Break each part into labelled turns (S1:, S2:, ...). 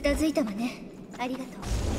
S1: 片付いたわねありがとう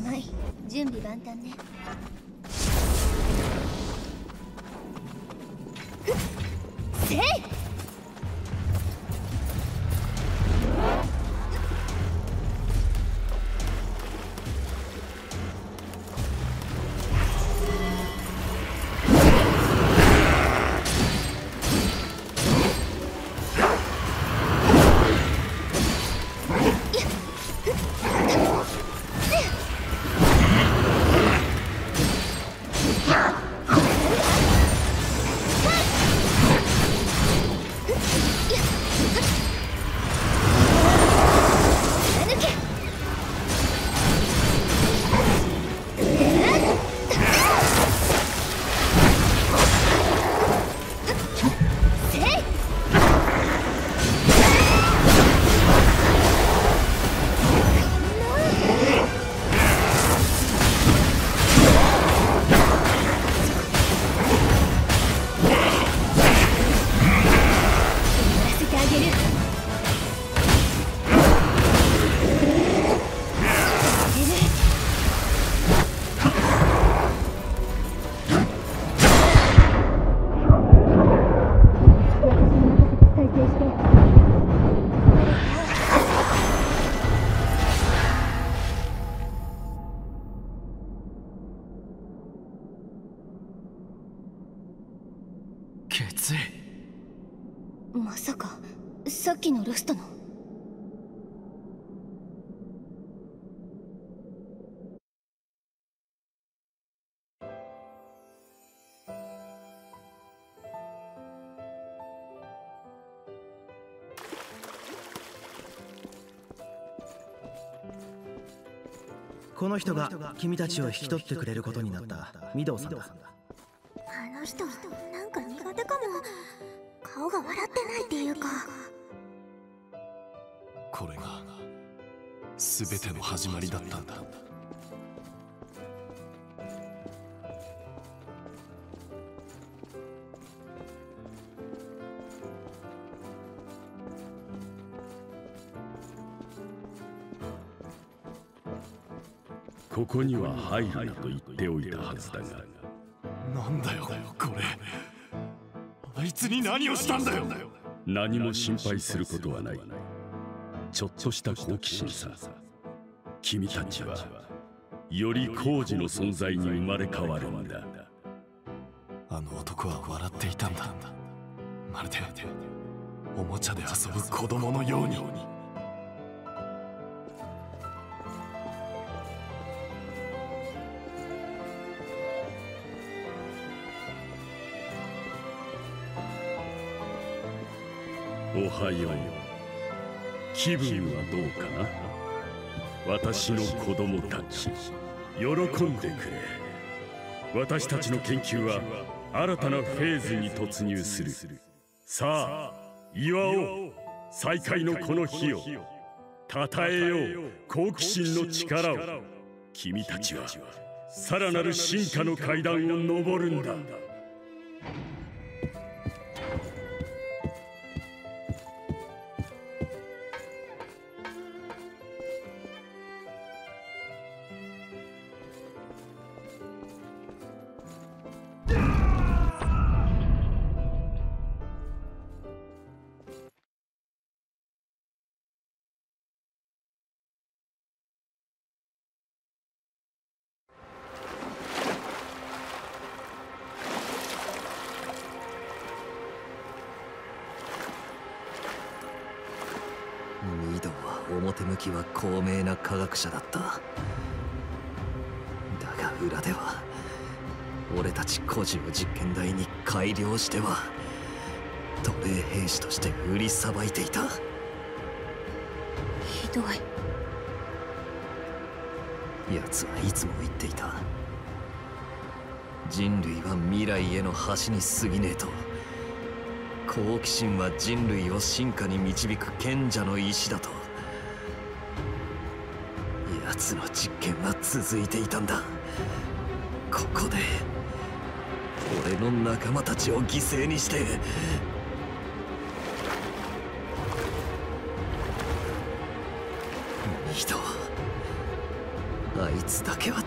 S1: buenísima. この
S2: 人が君たちを引き取ってくれることになった御堂さんだ。
S3: あの人なんか苦手かも。顔が笑ってないっていうか。
S4: これが全ての始まりだったんだ
S5: ここには入るなと言っておいたはずだが。
S4: なんだよこれ。あいつに何をしたんだよ。
S5: 何も心配することはない。ちょっとした好奇心さ。君たちはより工事の存在に生まれ変わるんだ。
S4: あの男は笑っていたんだ。まるでおもちゃで遊ぶ子供のように
S5: おはよ。う気分はどうかな？私の子供たち。喜んでくれ。私たちの研究は新たなフェーズに突入する。さあ祝おう。再会のこの日を。称えよう。好奇心の力を。君たちはさらなる進化の階段を上るんだ。
S6: 表向きは高名な科学者だった。だが裏では俺たち孤児を実験台に改良しては奴隷兵士として売りさばいていた。
S3: ひどい。
S6: 奴はいつも言っていた。人類は未来への橋に過ぎねえと好奇心は人類を進化に導く賢者の意志だとつの実験は続いていたんだ。ここで俺の仲間たちを犠牲にして。人あいつだけは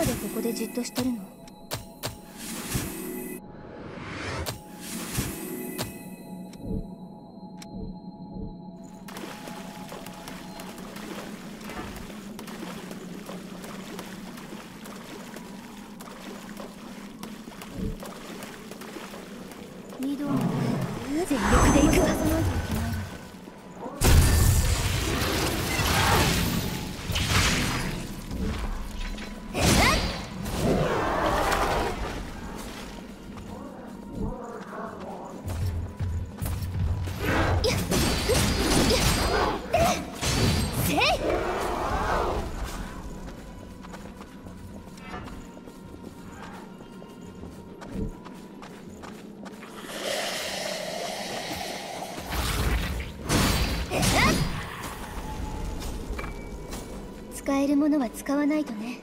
S1: までここでじっとしてるの？使わないとね。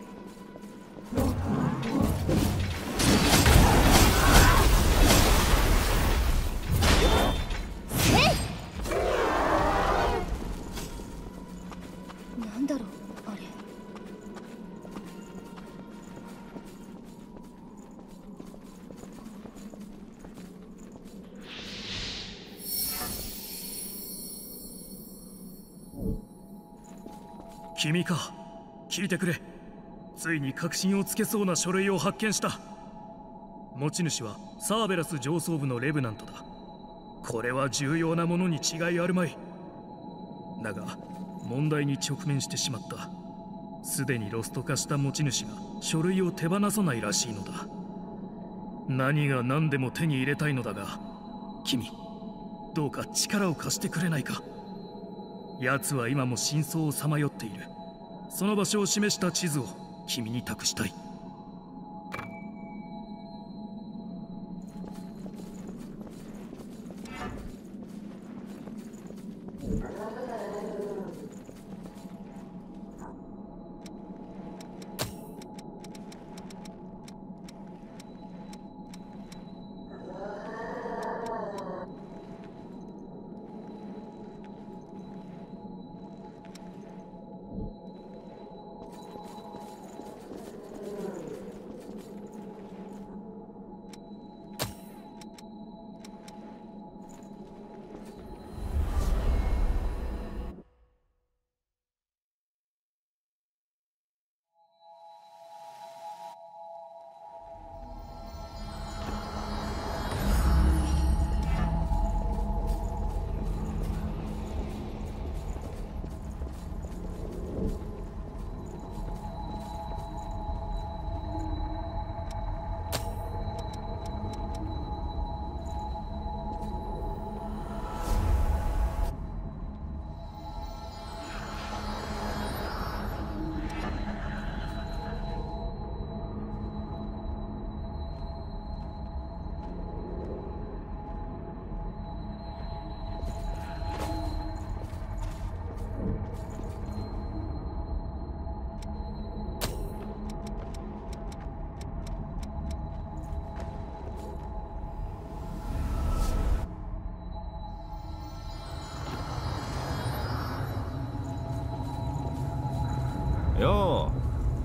S7: 君か。聞いてくれ。ついに確信をつけそうな書類を発見した。持ち主はサーベラス上層部のレブナントだ。これは重要なものに違いあるまい。だが問題に直面してしまった。すでにロスト化した持ち主が書類を手放さないらしいのだ。何が何でも手に入れたいのだが君どうか力を貸してくれないか。奴は今も真相をさまよっている。その場所を示した地図を君に託したい。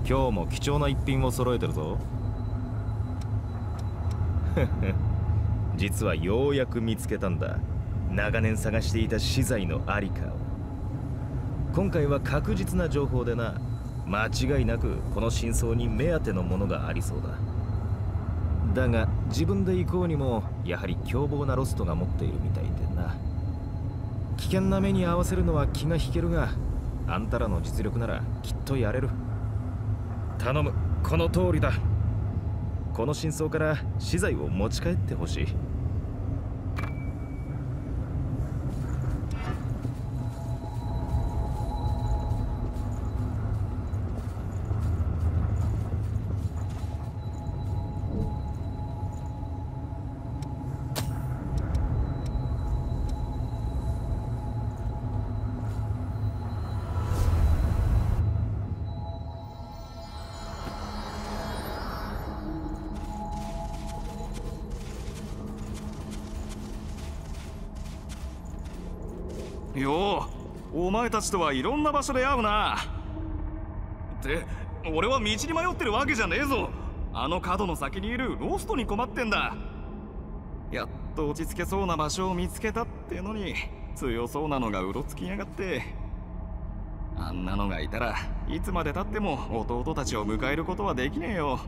S2: 今日も貴重な一品を揃えてるぞ。実はようやく見つけたんだ。長年探していた資材のありかを。今回は確実な情報でな間違いなくこの真相に目当てのものがありそうだ。だが自分で行こうにもやはり凶暴なロストが持っているみたいでな。危険な目に合わせるのは気が引けるがあんたらの実力ならきっとやれる。頼む。この通りだ。この真相から資材を持ち帰ってほしい。
S8: ちとはいろんな場所で会うな。って俺は道に迷ってるわけじゃねえぞ。あの角の先にいるロストに困ってんだ。やっと落ち着けそうな場所を見つけたってのに強そうなのがうろつきやがって。あんなのがいたらいつまでたっても弟たちを迎えることはできねえよ。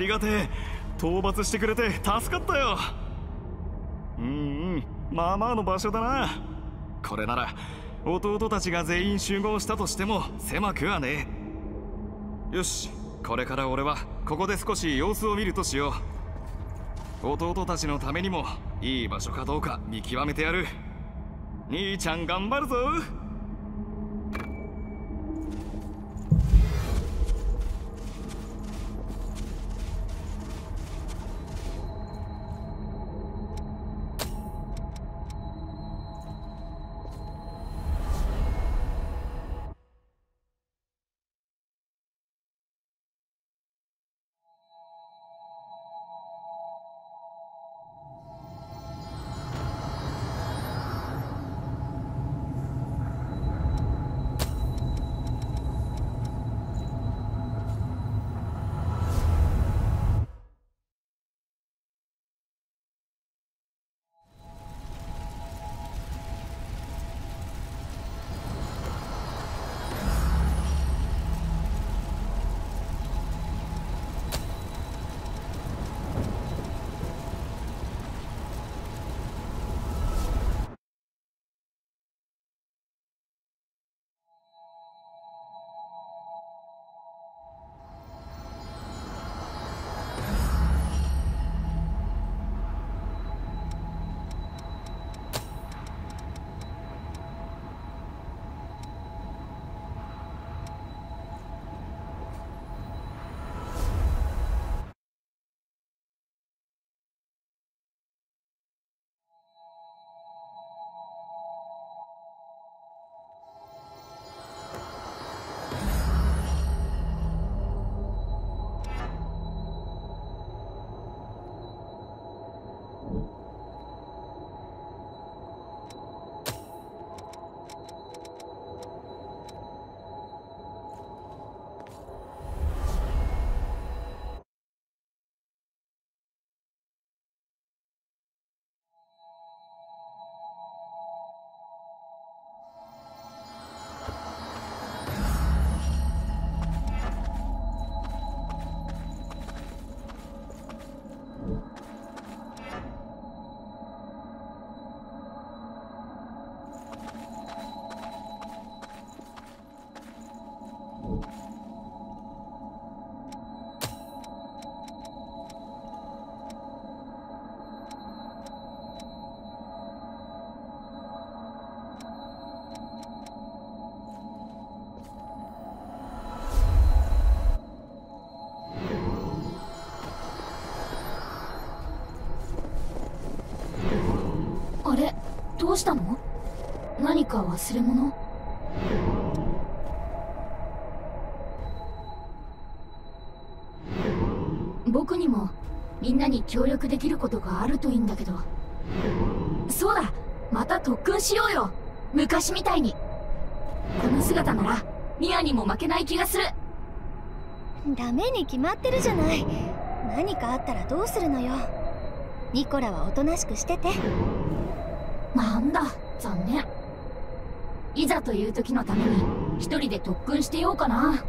S8: りがてえ。討伐してくれて助かったよ。うんうん。まあまあの場所だな。これなら弟たちが全員集合したとしても狭くはねえ。よしこれから俺はここで少し様子を見るとしよう。弟たちのためにもいい場所かどうか見極めてやる。兄ちゃん頑張るぞ。
S9: あれ？どうしたの？何か忘れ物？僕にもみんなに協力できることがあるといいんだけど。そうだ！また特訓しようよ！昔みたいに。この姿ならミアにも負けない気がする。
S1: ダメに決まってるじゃない。何かあったらどうするのよ。ニコラはおとなしくしてて。
S9: なんだ。残念。いざという時のために一人で特訓してようかな。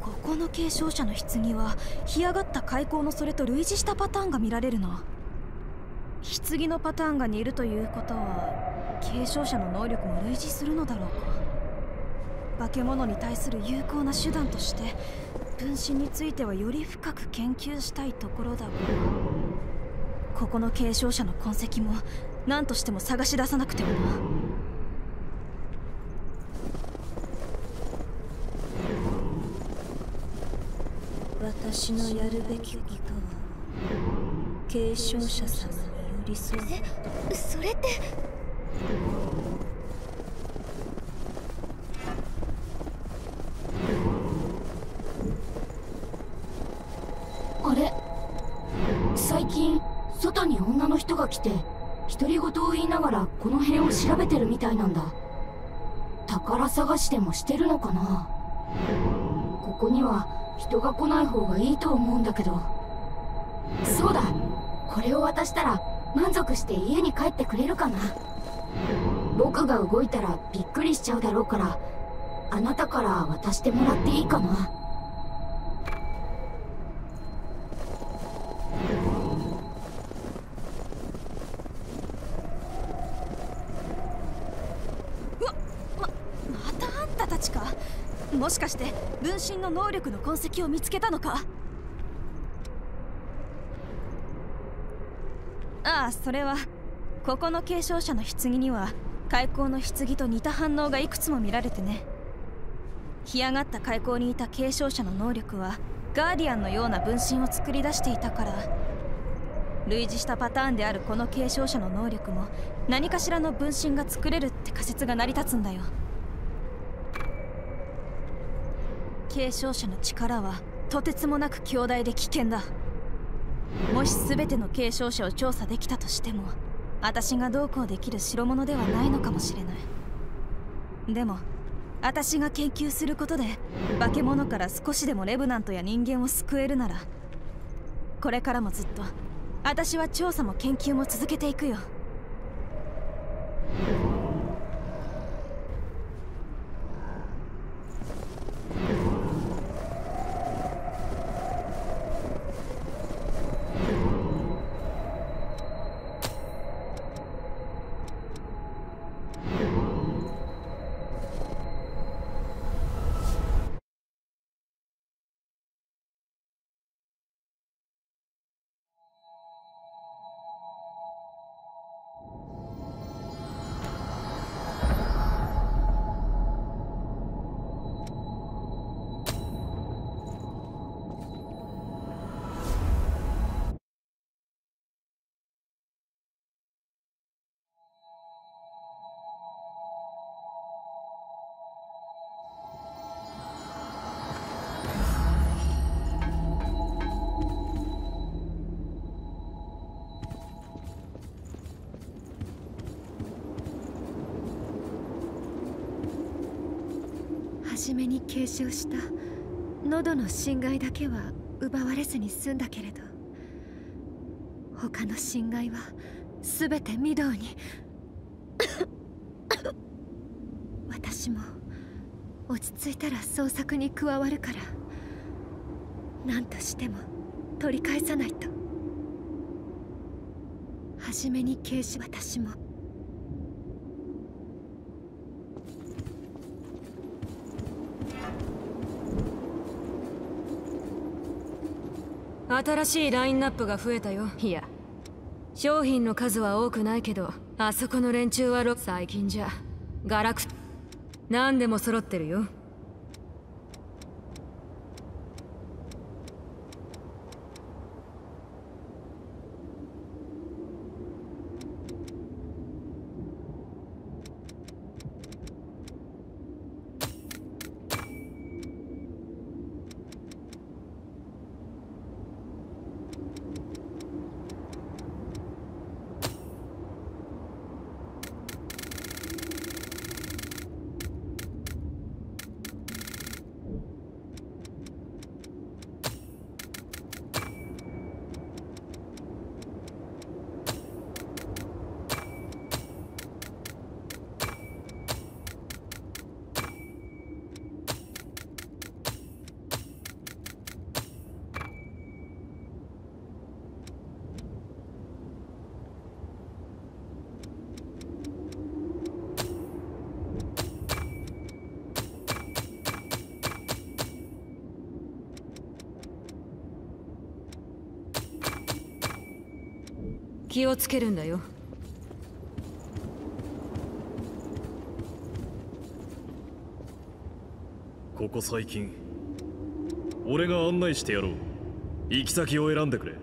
S3: ここの継承者の棺は干上がった開口のそれと類似したパターンが見られるな棺のパターンが似るということは継承者の能力も類似するのだろうか化け物に対する有効な手段として分身についてはより深く研究したいところだがここの継承者の痕跡も何としても探し出さなくてはな私のやるべきことは継承者様に寄り添う
S1: えそれって
S9: あれ？最近外に女の人が来て独り言を言いながらこの辺を調べてるみたいなんだ。宝探しでもしてるのかな？ここには人が来ない方がいいと思うんだけど。そうだ。これを渡したら満足して家に帰ってくれるかな？僕が動いたらびっくりしちゃうだろうからあなたから渡してもらっていいかな？
S3: もしかして分身の能力の痕跡を見つけたのか？ああそれはここの継承者の棺には開口の棺と似た反応がいくつも見られてね。干上がった開口にいた継承者の能力はガーディアンのような分身を作り出していたから。類似したパターンであるこの継承者の能力も何かしらの分身が作れるって仮説が成り立つんだよ。継承者の力はとてつもなく強大で危険だ。もし全ての継承者を調査できたとしても私がどうこうできる代物ではないのかもしれない。でも私が研究することで化け物から少しでもレブナントや人間を救えるならこれからもずっと私は調査も研究も続けていくよ。
S10: 初めに継承した喉の侵害だけは奪われずに済んだけれど他の侵害は全て御堂に私も落ち着いたら捜索に加わるから何としても取り返さないと。初めに継承私も
S11: 新しいラインナップが増えたよ。いや。商品の数は多くないけどあそこの連中はロ最近じゃガラク何でも揃ってるよ気をつけるんだよ。
S12: ここ最近。俺が案内してやろう。行き先を選んでくれ。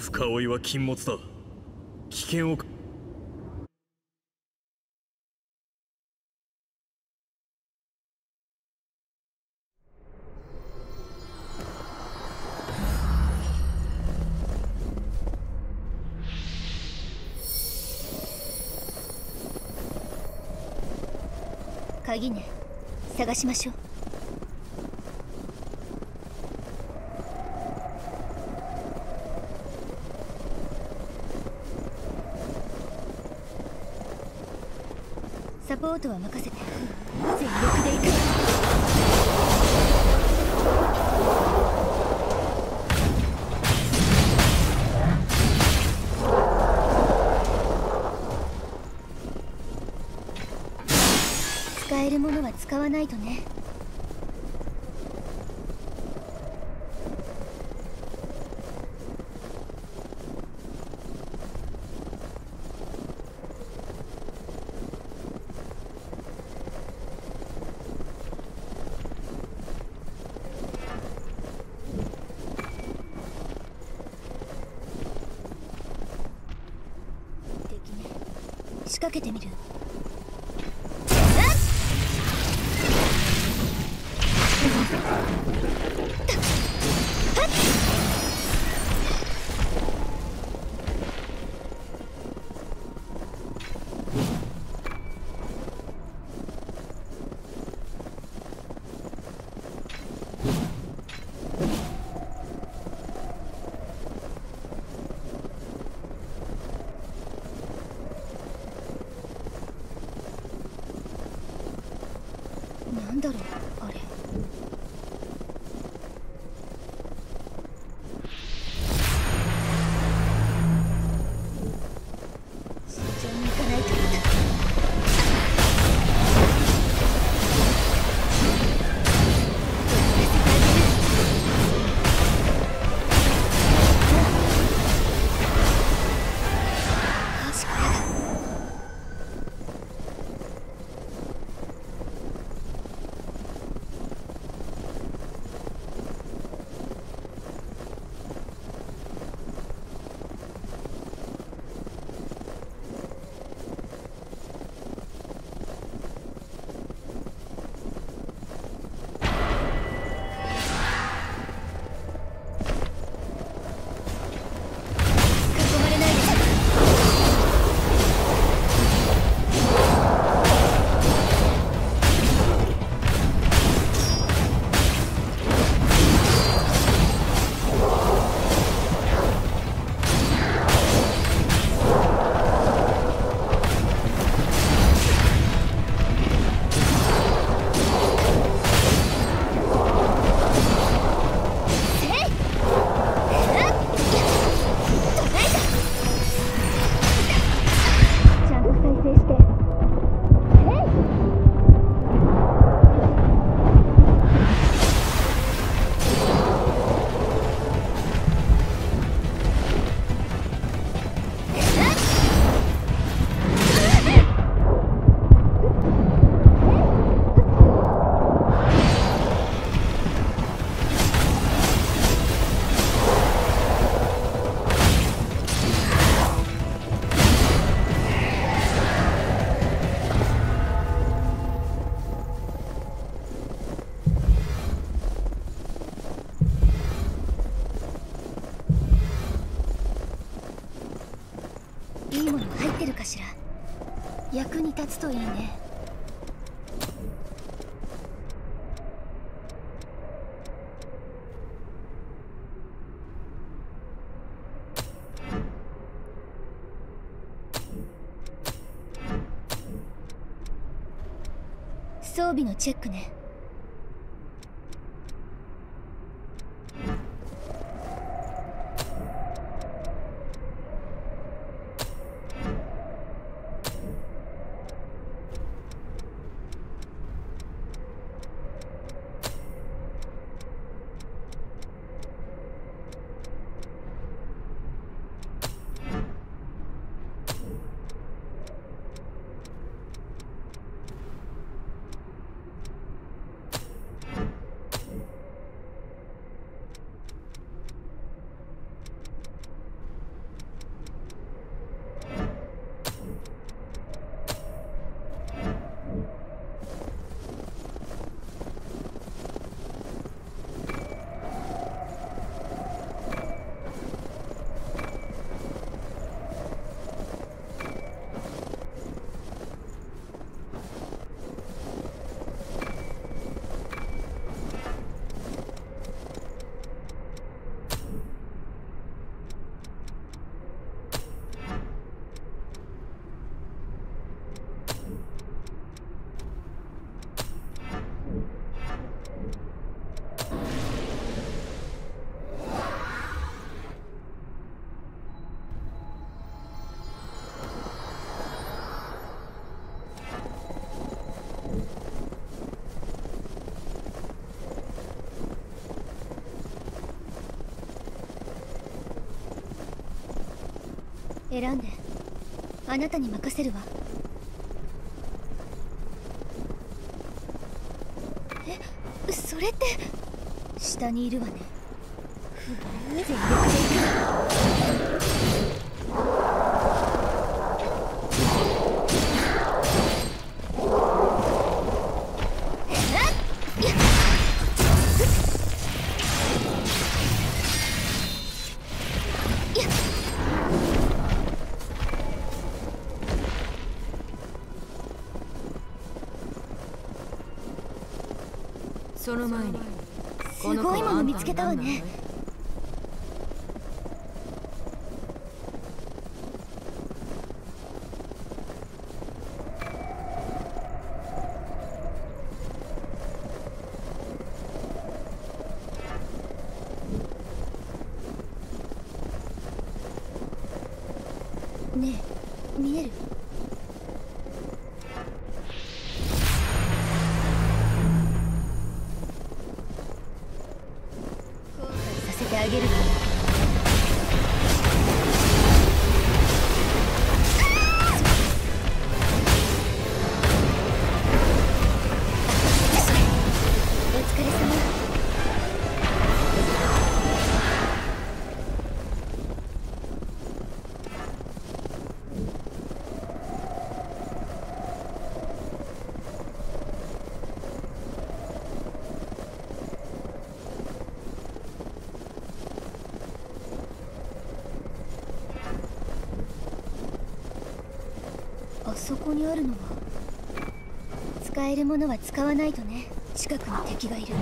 S12: 深追いは禁物だ。危険を
S1: 鍵ね。探しましょう。サポートは任せて。えるものは使わないとね。仕掛けてみる。といいね。装備のチェックね。選んで。あなたに任せるわ。えそれって。下にいるわね。
S11: その前に。
S1: すごいもの見つけたわね。こにあるのは。使えるものは使わないとね。近くに敵がいる。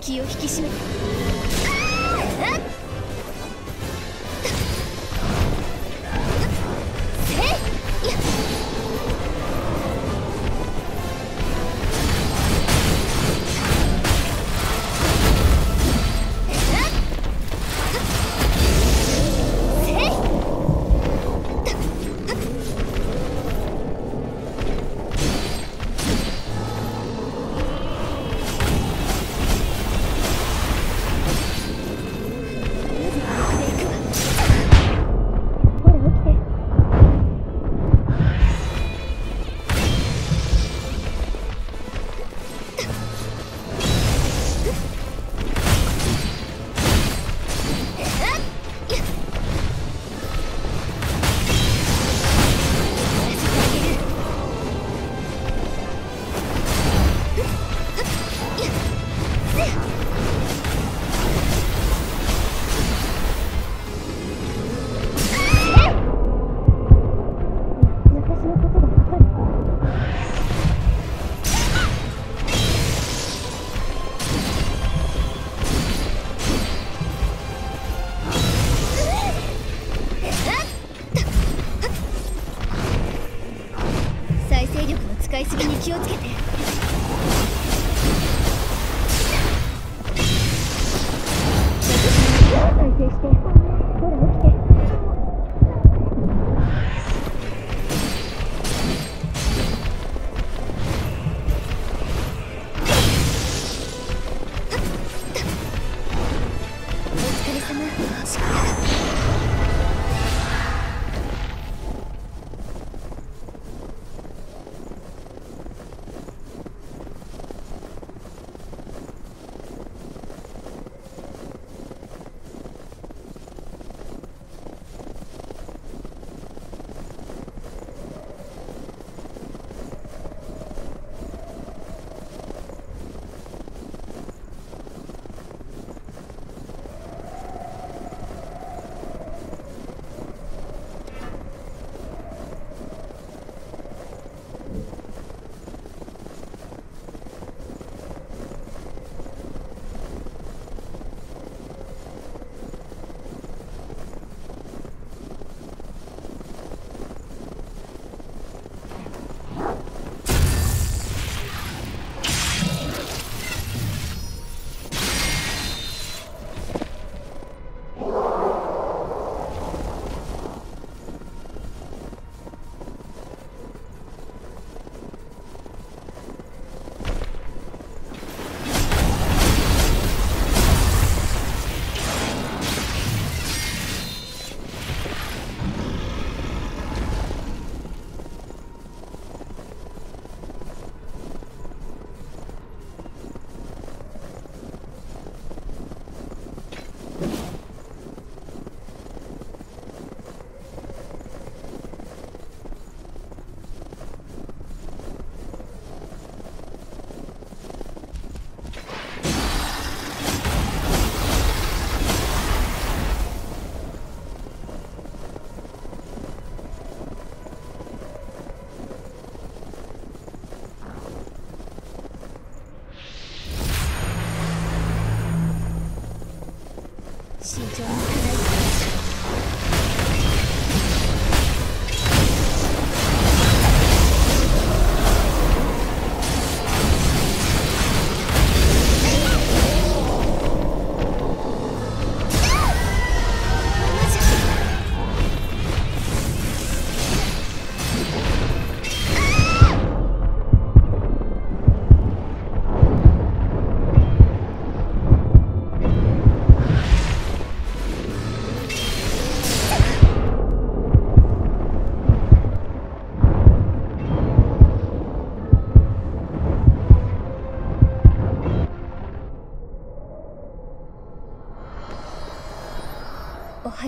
S1: 気を引き締めて。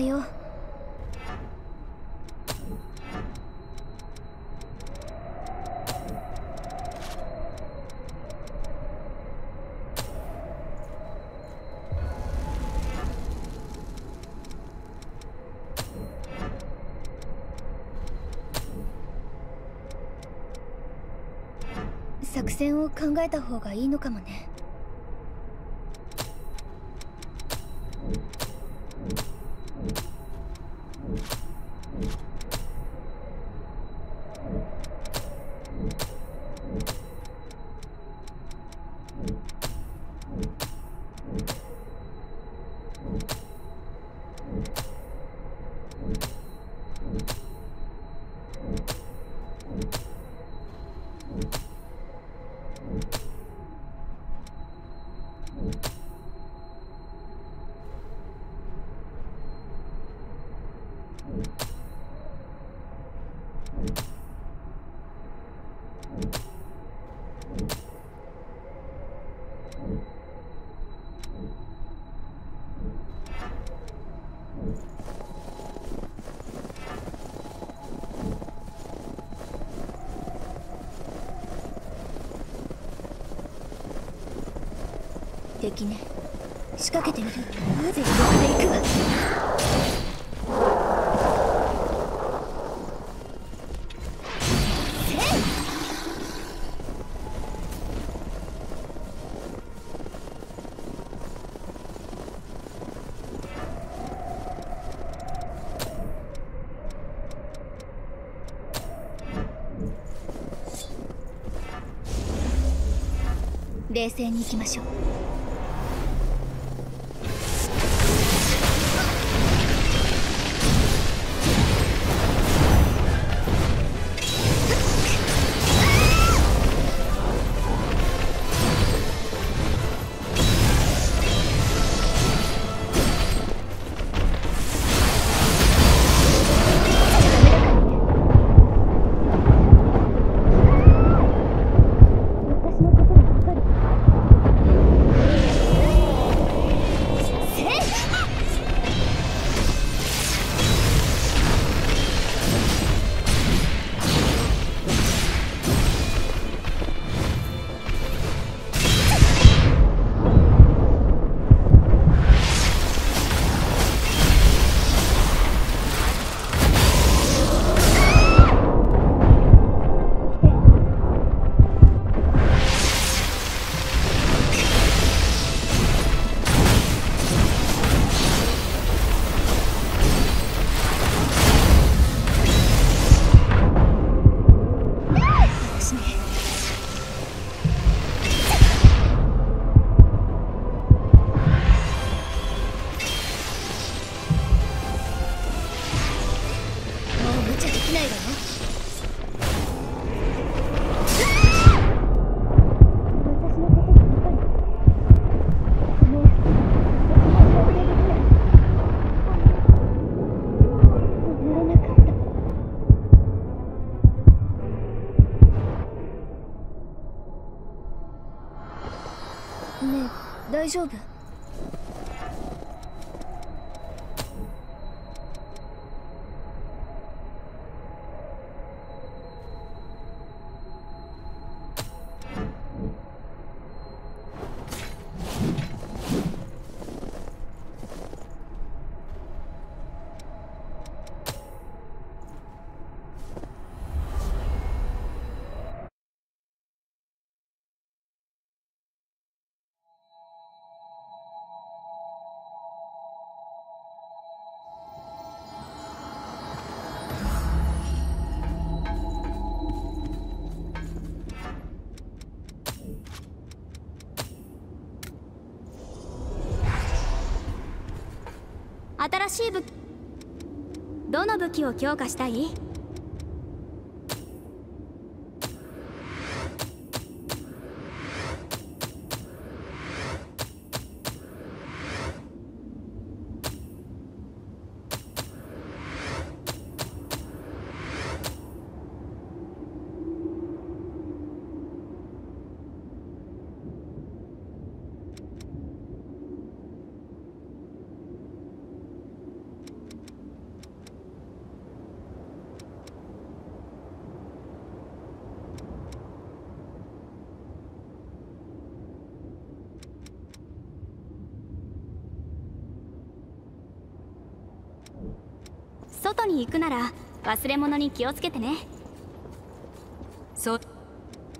S1: よ。作戦を考えた方がいいのかもね。敵ね。仕掛けてみる。全力で行くわ。冷静に行きましょう。大丈夫。
S13: 新しい武器どの武器を強化したい？外に行くなら忘れ物に気をつけてね。
S11: そ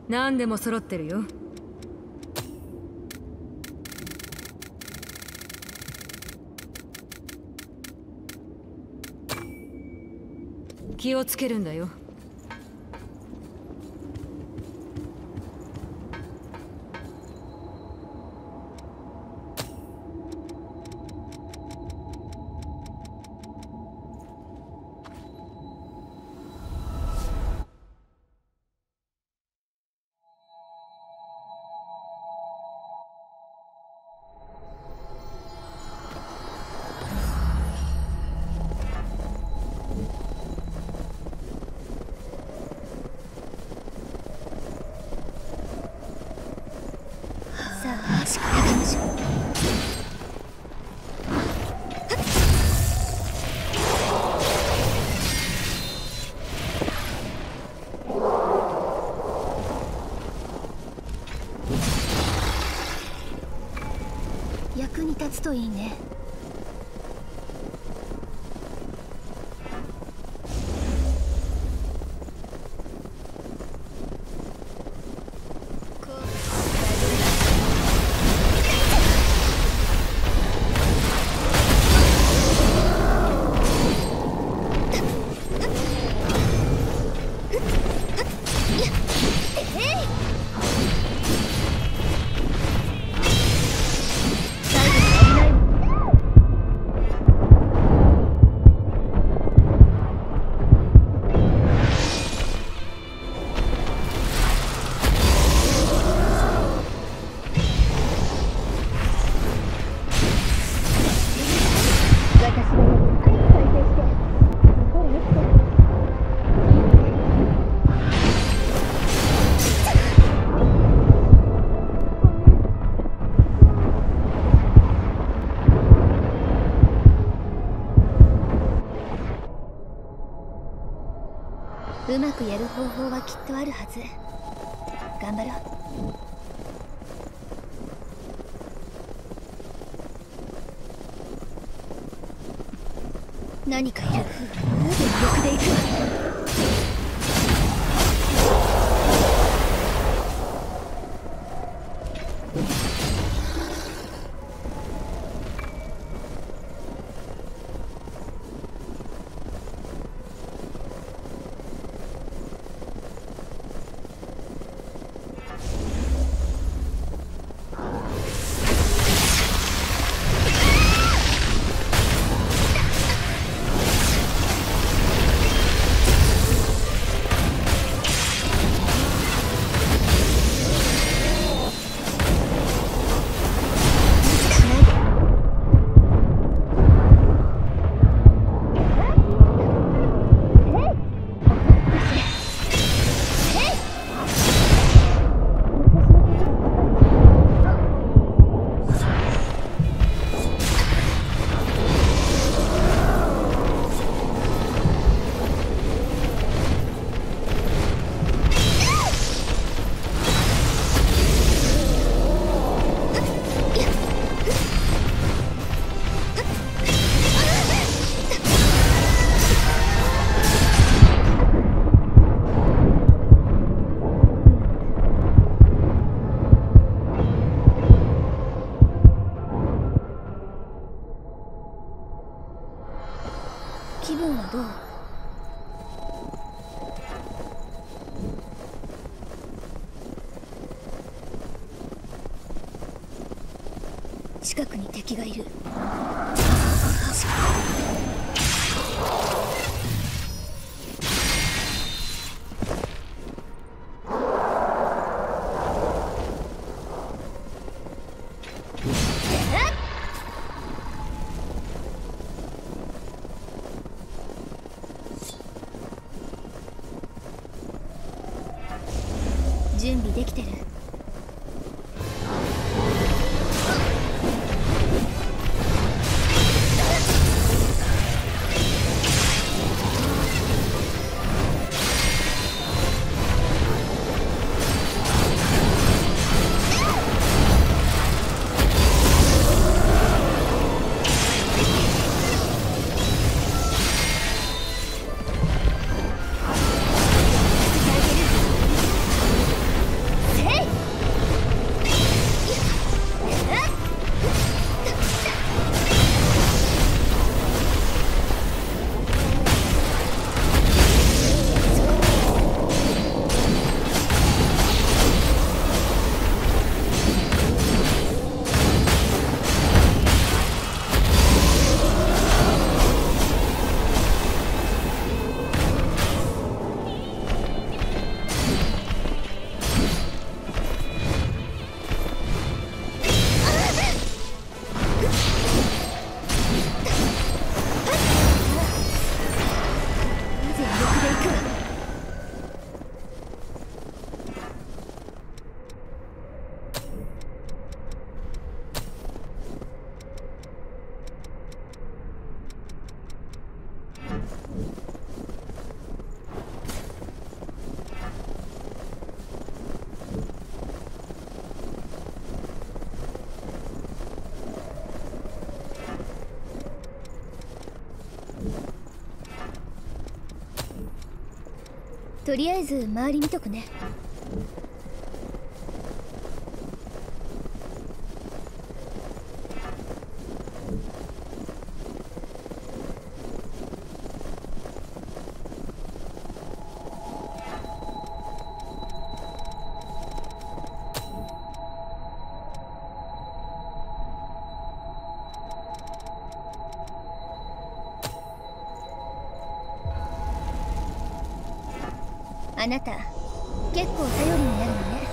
S11: 何でも揃ってるよ。気をつけるんだよ。
S1: 役に立つといいね。方法は敵がいる。とりあえず周り見とくね。あなた結構頼りになるのね。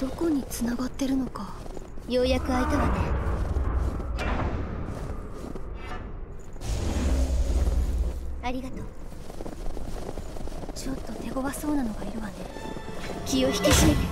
S10: どこに繋がってるのか。
S1: ようやく開いたわね。ありがとう。
S10: ちょっと手強そうなのがいるわね。
S1: 気を引き締めて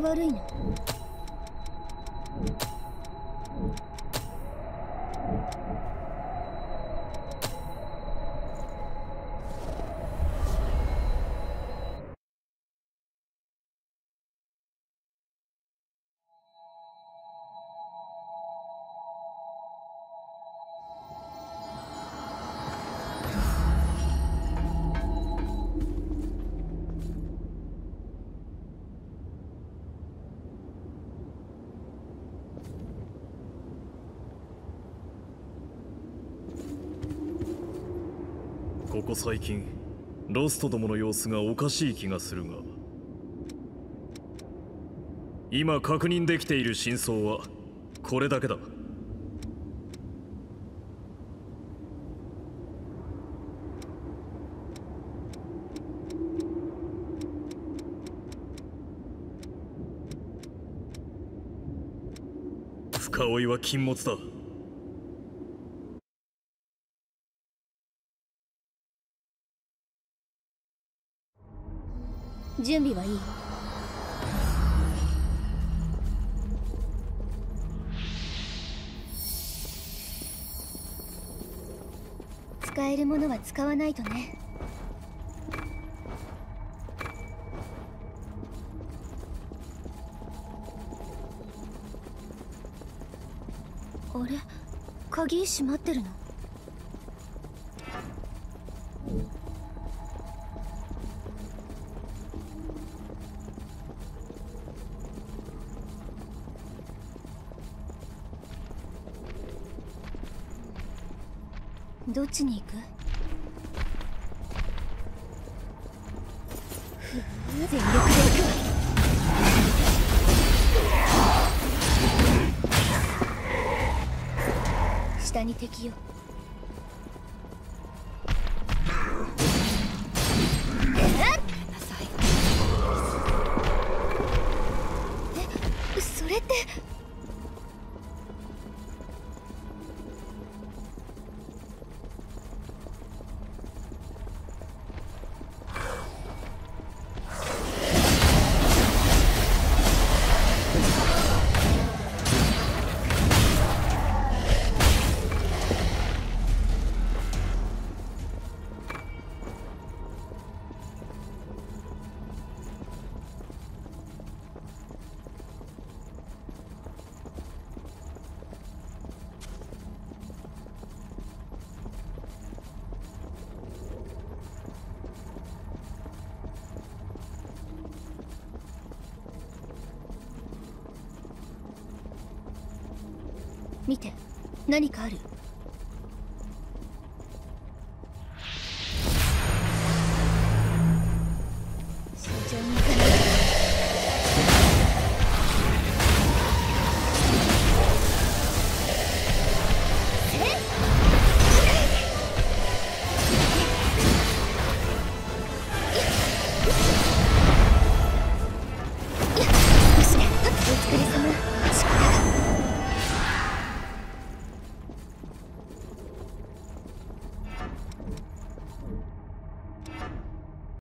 S1: 合悪いの。
S12: こ最近ロストどもの様子がおかしい気がするが今確認できている真相はこれだけだ。深追いは禁物だ。
S1: 準備はいい。使えるものは使わないとね。あれ？鍵閉まってるの？どっちに行く？ふ全力で行く。わ下に敵よ。何かある？